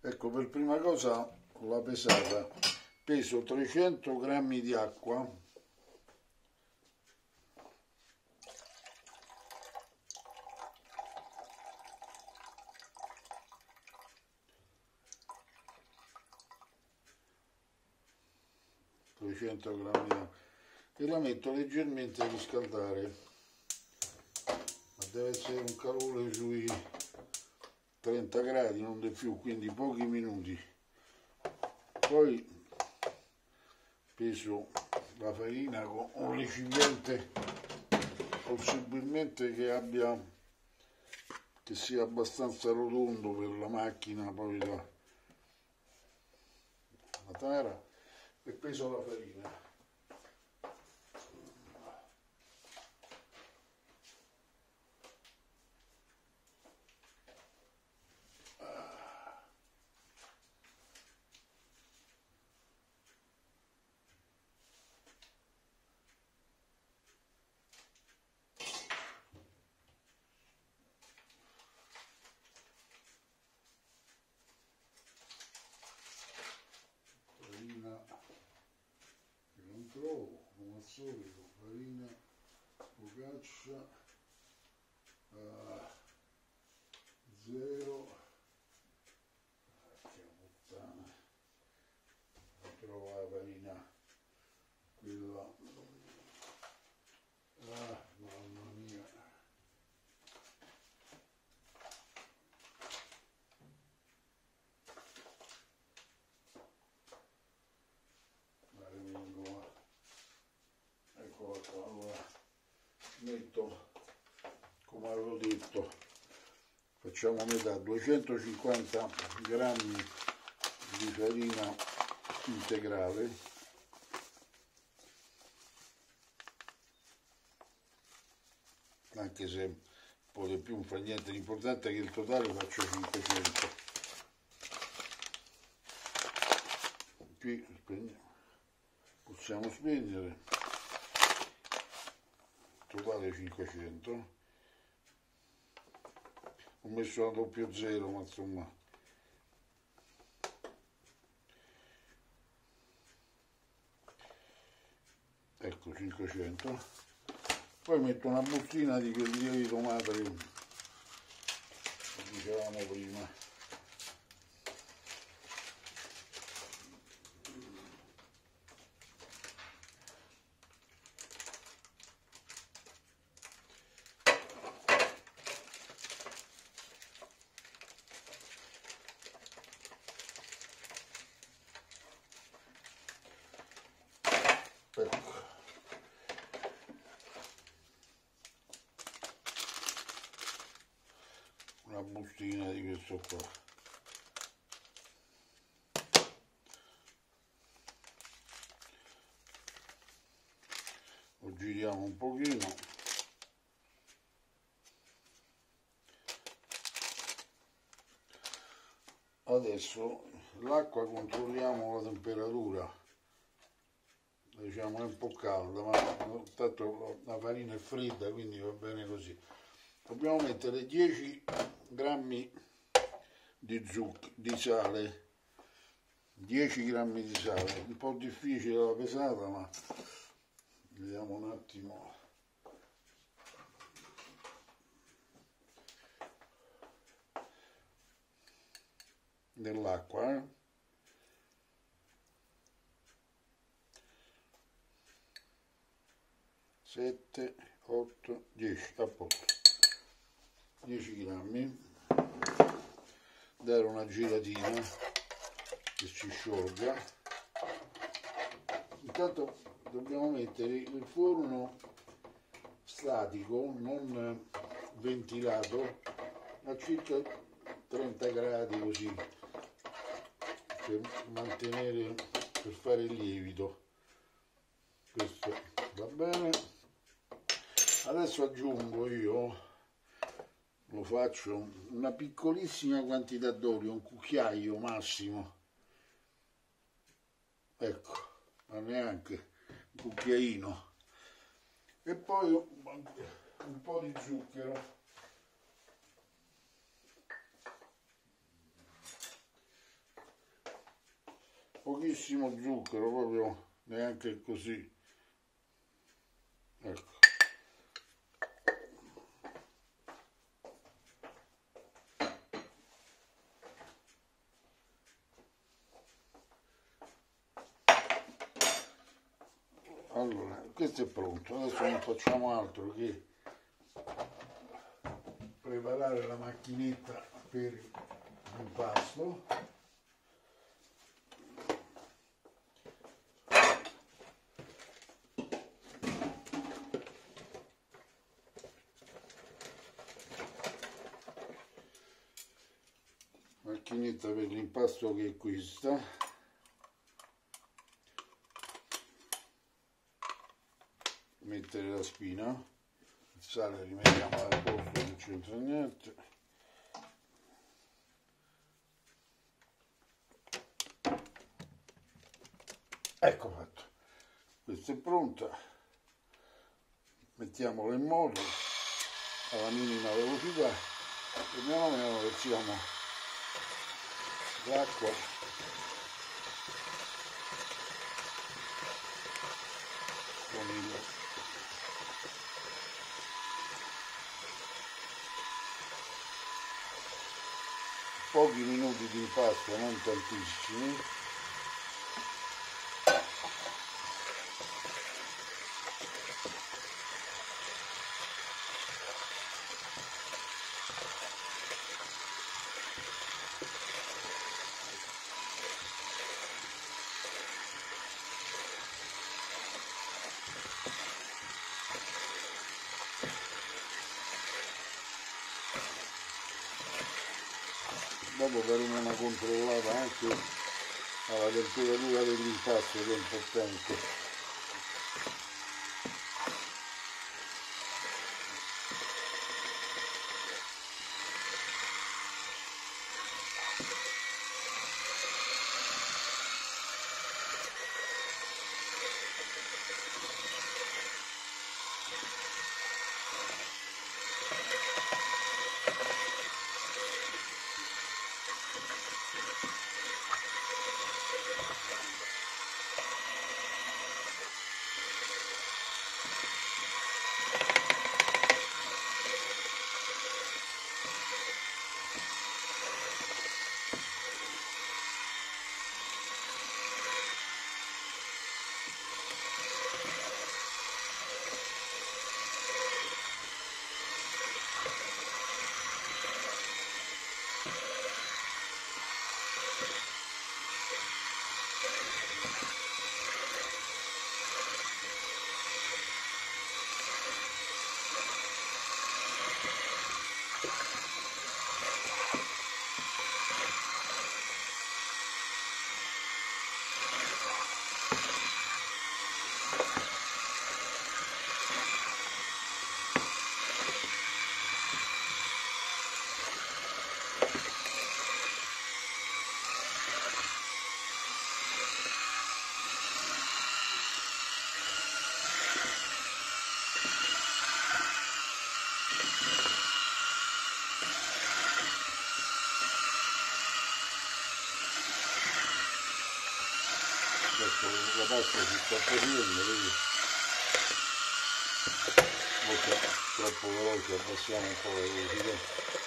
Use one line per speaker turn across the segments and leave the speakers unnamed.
ecco per prima cosa la pesata peso 300 grammi di acqua. 200 grammi e la metto leggermente a riscaldare. Ma deve essere un calore sui 30 gradi non di più quindi pochi minuti. Poi peso la farina con un recipiente possibilmente che abbia che sia abbastanza rotondo per la macchina poi la, la tara e peso la farina solito farina focaccia uh, zero che puttana trovo la farina quella ah, mamma mia metto come avevo detto facciamo metà 250 grammi di farina integrale. Anche se un po' di più non fa niente l'importante è che il totale faccia 500 qui possiamo spegnere. Totale 500 ho messo la doppio zero ma insomma. Ecco 500 poi metto una bustina di quelli di tomate che dicevamo prima bustina di questo qua. Lo giriamo un pochino. Adesso l'acqua controlliamo la temperatura. Diciamo è un po' calda ma tanto la farina è fredda quindi va bene così dobbiamo mettere 10 grammi di zucchero di sale. 10 grammi di sale. Un po' difficile la pesata ma vediamo un attimo. Dell'acqua eh? 7, 8, 10, a posto, 10 grammi, dare una giratina che si sciolga. Intanto dobbiamo mettere il forno statico, non ventilato, a circa 30 gradi così, per mantenere, per fare il lievito. Questo va bene adesso aggiungo io lo faccio. Una piccolissima quantità d'olio un cucchiaio massimo. Ecco ma neanche un cucchiaino. E poi un po' di zucchero. Pochissimo zucchero proprio neanche così. Ecco allora questo è pronto adesso non facciamo altro che preparare la macchinetta per l'impasto. Macchinetta per l'impasto che è questa mettere la spina. Il sale rimettiamo al posto non c'entra niente. Ecco fatto. Questa è pronta. Mettiamola in moto alla minima velocità. E piano piano versiamo l'acqua. Con il pochi minuti di impasto non tantissimi dopo faremo una controllata anche alla temperatura dell'impasto che è importante pasta si troppo veloce abbassiamo un po' la velocità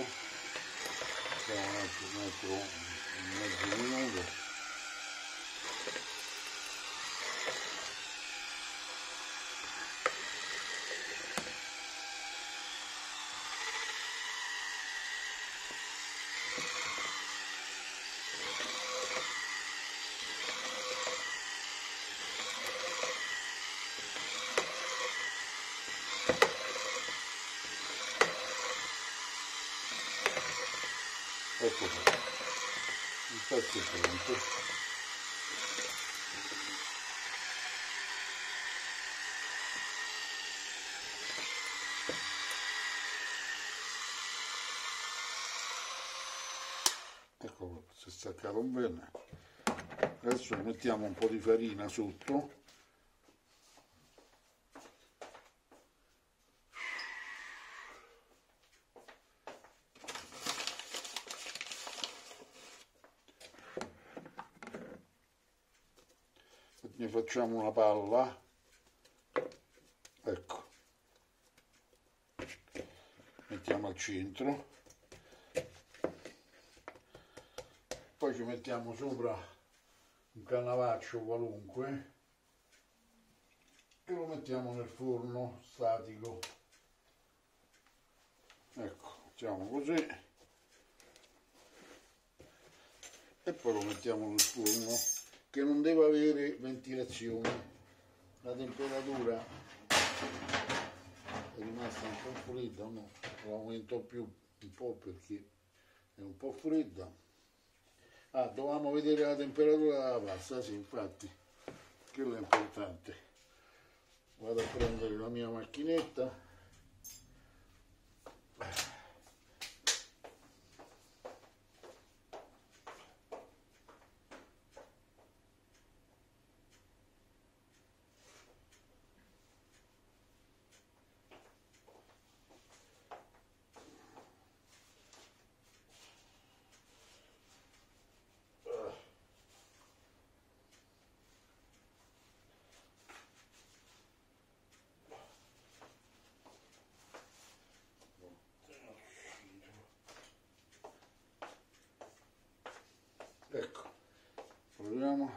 ecco, ecco è pronto aspettiamo un altro, un altro ecco qua il pezzo è pronto ecco qua si è staccato bene. Adesso mettiamo un po' di farina sotto ne facciamo una palla. Ecco. Mettiamo al centro. Poi ci mettiamo sopra un cannavaccio qualunque e lo mettiamo nel forno statico. Ecco facciamo così. E poi lo mettiamo nel forno che non deve avere ventilazione. La temperatura è rimasta un po' fredda no, lo aumento più un po' perché è un po' fredda. Ah dovevamo vedere la temperatura della pasta sì infatti quello è importante. Vado a prendere la mia macchinetta vediamo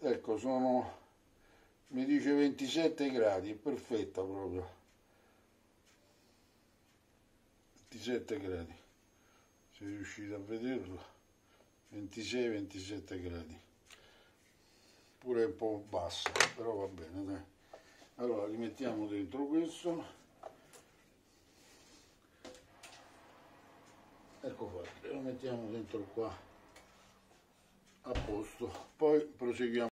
ecco sono mi dice 27 gradi perfetta proprio. 27 gradi. Se riuscite a vederlo? 26 27 gradi. Pure un po' basso però va bene dai. Allora rimettiamo dentro questo. Ecco fatto lo mettiamo dentro qua. A posto. Poi proseguiamo